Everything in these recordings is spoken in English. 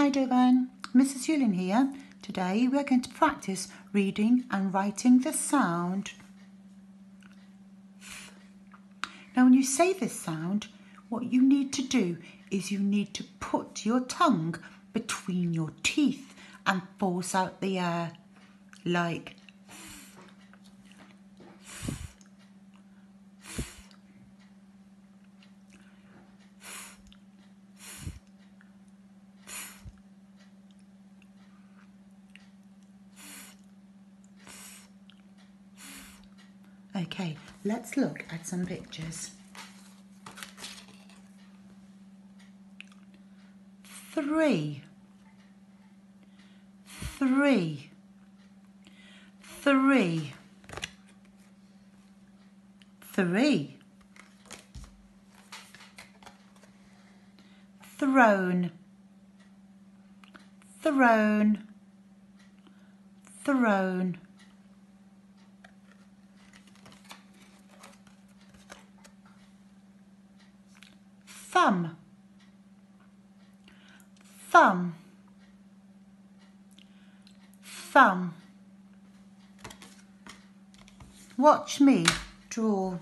Hi everyone, Mrs. Yulin here. Today we're going to practice reading and writing the sound. Now when you say this sound, what you need to do is you need to put your tongue between your teeth and force out the air like Okay, let's look at some pictures. Three, three, three, three, throne, throne, throne. Thumb thumb thumb watch me draw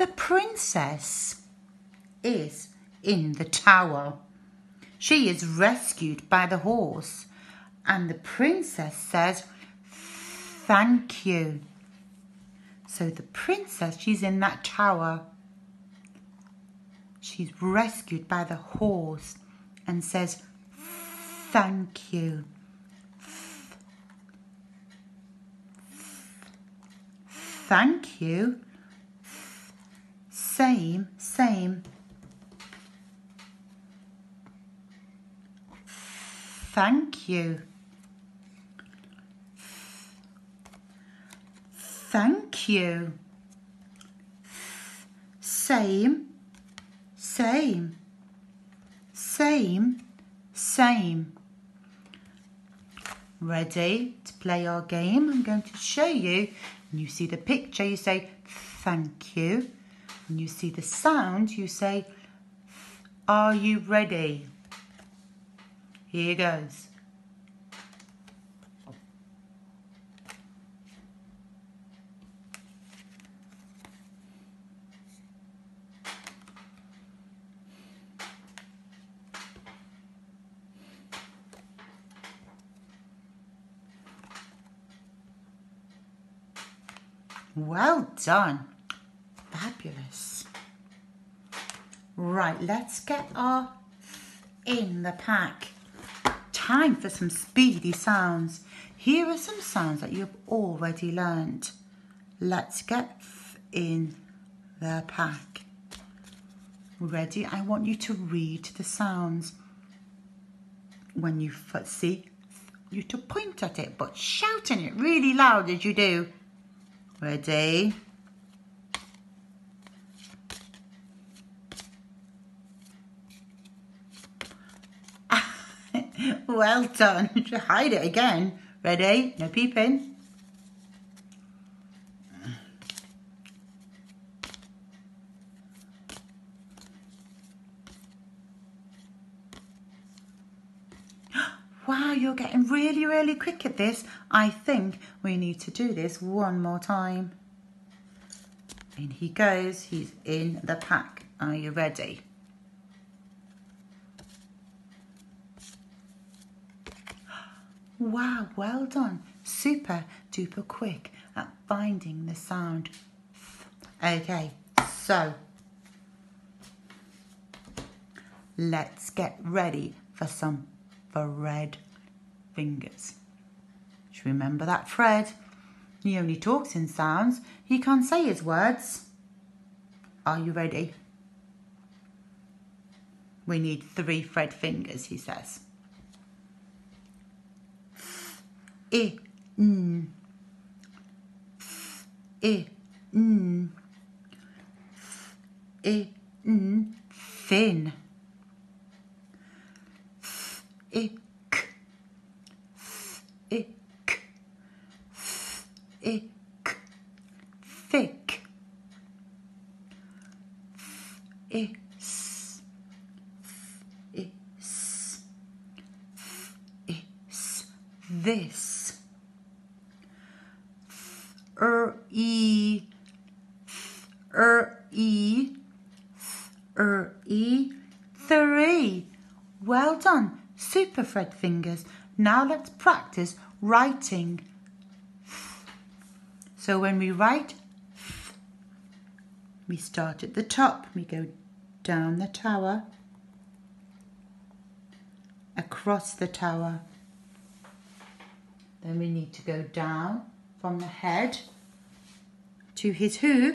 The princess is in the tower. She is rescued by the horse, and the princess says, Thank you. So the princess, she's in that tower. She's rescued by the horse and says, Thank you. Thank you same, same. Thank you. Thank you. Same, same, same, same. Ready to play our game? I'm going to show you. When you see the picture, you say, thank you. When you see the sound, you say, Are you ready? Here goes. Well done. Fabulous. Right, let's get our in the pack. Time for some speedy sounds. Here are some sounds that you've already learned. Let's get in the pack. Ready? I want you to read the sounds. When you see, you to point at it, but shouting it really loud as you do. Ready? Well done. Hide it again. Ready? No peeping. Wow, you're getting really, really quick at this. I think we need to do this one more time. In he goes. He's in the pack. Are you ready? Wow, well done. Super duper quick at finding the sound. Okay, so Let's get ready for some Fred fingers. Just remember that Fred. He only talks in sounds. He can't say his words. Are you ready? We need three Fred fingers, he says. I, n, I, n, I, n, thin. I, k, I, k, I, k, thick. I, s, I, s, I, s, this. Er, e, er, e, er, e, three. Well done. Super Fred fingers. Now let's practice writing. So when we write, we start at the top. We go down the tower, across the tower. Then we need to go down from the head to his hoof.